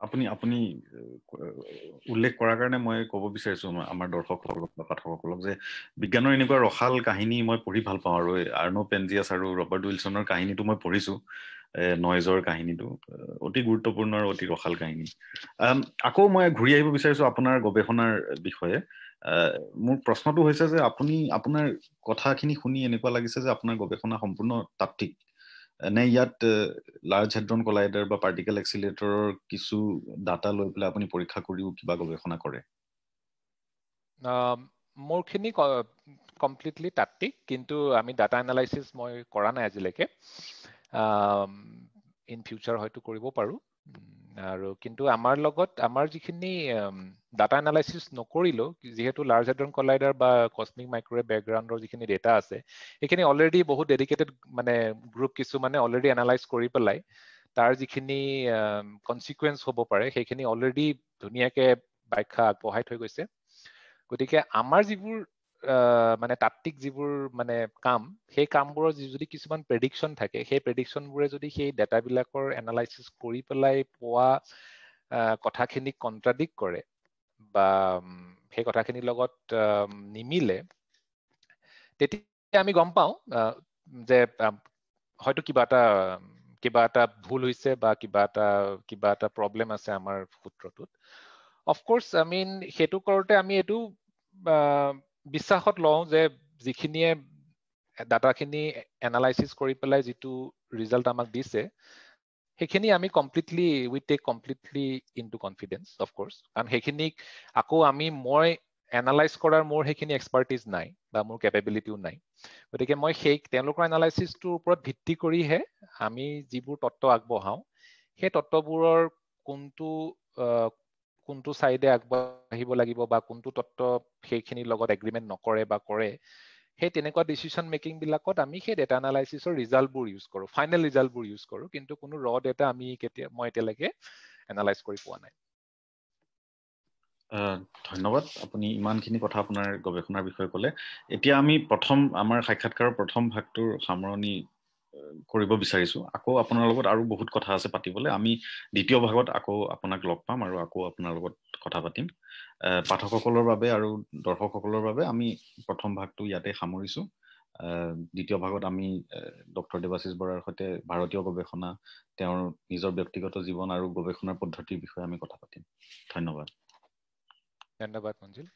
আপুনি আপুনি উল্লেখ কৰাৰ কাৰণে মই ক'ব বিচাৰিছো আমাৰ দৰ্শকসকলক বা পাঠকসকলক যে বিজ্ঞানৰ এনেকুৱা ৰসাল কাহিনী মই পঢ়ি ভাল পাওঁ আৰু আৰ্ণ পেনজিয়াছ আৰু ৰবাৰ্ট উইলছনৰ কাহিনীটো মই পঢ়িছো নইজৰ কাহিনীটো অতি গুৰুত্বপূৰ্ণ আৰু অতি ৰসাল কাহিনী। আকৌ মই ঘূৰি আহিব বিচাৰিছো আপোনাৰ গৱেষণাৰ বিষয়ে মোৰ প্ৰশ্নটো হৈছে যে আপুনি আপোনাৰ কথাখিনি শুনি এনেকুৱা লাগিছে যে আপোনাৰ গৱেষণা সম্পূৰ্ণ তাত্বিক নে ইয়াত লাৰ্জ হেড্ৰন কলাইডাৰ বা পাৰ্টিকেল এক্সিলেটৰৰ কিছু ডাটা লৈ পেলাই আপুনি পৰীক্ষা কৰিও কিবা গৱেষণা কৰে? মোৰখিনি কমপ্লিটলি তাত্বিক কিন্তু আমি ডাটা এনালাইচিছ মই কৰা নাই আজিলৈকে। ইন ফিউচাৰ হয়তো কৰিব পাৰোঁ। আৰু কিন্তু আমাৰ লগত আমাৰ যিখিনি ডাটা এনালাইচিছ নকৰিলেও যিহেতু লাৰ্জ হেড্ৰন কলাইডাৰ বা কচমিক মাইক্ৰৱেভ বেকগ্ৰাউণ্ডৰ যিখিনি ডেটা আছে সেইখিনি অলৰেডি বহুত ডেডিকেটেড মানে গ্ৰুপ কিছুমানে অলৰেডি এনালাইজ কৰি পেলাই তাৰ যিখিনি কনচিকুৱেঞ্চ হ'ব পাৰে সেইখিনি অলৰেডি ধুনীয়াকে ব্যাখ্যা আগবঢ়াই থৈ গৈছে। গতিকে আমাৰ যিবোৰ মানে তাত্বিক যিবোৰ মানে কাম সেই কামবোৰৰ যদি কিছুমান প্ৰেডিকশ্যন থাকে সেই প্ৰেডিকশ্যনবোৰে যদি সেই ডেটাবিলাকৰ এনালাইচিছ কৰি পেলাই পোৱা কথাখিনিক কণ্ট্ৰাডিক্ট কৰে বা সেই কথাখিনিৰ লগত নিমিলে তেতিয়া আমি গম পাওঁ যে হয়তো কিবা এটা কিবা এটা ভুল হৈছে বা কিবা এটা কিবা এটা প্ৰব্লেম আছে আমাৰ সূত্ৰটোত। অফক'ৰ্চ আই মিন সেইটো কৰোঁতে আমি এইটো বিশ্বাসত লওঁ যে যিখিনিয়ে ডাটাখিনি এনালাইচিছ কৰি পেলাই যিটো ৰিজাল্ট আমাক দিছে সেইখিনি আমি completely with take completely into confidence of course কাৰণ সেইখিনিক আকৌ আমি মই এনালাইজ কৰাৰ মোৰ সেইখিনি এক্সপাৰ্টিজ নাই বা মোৰ কেপেবিলিটিও নাই। গতিকে মই সেই তেওঁলোকৰ এনালাইচিছটোৰ ওপৰত ভিত্তি কৰিহে আমি যিবোৰ তত্ত্ব আগবঢ়াওঁ সেই তত্ত্ববোৰৰ কোনটো কোনটো ছাইডে আগবাঢ়িব লাগিব বা কোনটো তত্ত্ব সেইখিনিৰ লগত এগ্ৰিমেণ্ট নকৰে বা কৰে সেই তেনেকুৱা ডিচিশ্যন মেকিং বিলাকত আমি সেই ডেটা এনালাইচিছৰ ৰিজাল্টবোৰ ইউজ কৰোঁ। ফাইনেল ৰিজাল্টবোৰ ইউজ কৰোঁ কিন্তু কোনো ৰ ডেটা আমি কেতিয়া মই এতিয়ালৈকে এনালাইজ কৰি পোৱা নাই। ধন্যবাদ। আপুনি ইমানখিনি কথা আপোনাৰ গৱেষণাৰ বিষয়ে ক'লে। এতিয়া আমি প্ৰথম আমাৰ সাক্ষাৎকাৰৰ প্ৰথম ভাগটোৰ সামৰণি কৰিব বিচাৰিছো। আকৌ আপোনাৰ লগত আৰু বহুত কথা আছে পাতিবলৈ। আমি দ্বিতীয় ভাগত আকৌ আপোনাক লগ পাম আৰু আকৌ আপোনাৰ লগত কথা পাতিম। পাঠকসকলৰ বাবে আৰু দৰ্শকসকলৰ বাবে আমি প্ৰথম ভাগটো ইয়াতে সামৰিছো। দ্বিতীয় ভাগত আমি ডক্টৰ দেৱাশিষ বৰাৰ সৈতে ভাৰতীয় গৱেষণা তেওঁৰ নিজৰ ব্যক্তিগত জীৱন আৰু গৱেষণাৰ পদ্ধতিৰ বিষয়ে আমি কথা পাতিম। ধন্যবাদ। ধন্যবাদ মঞ্জিল।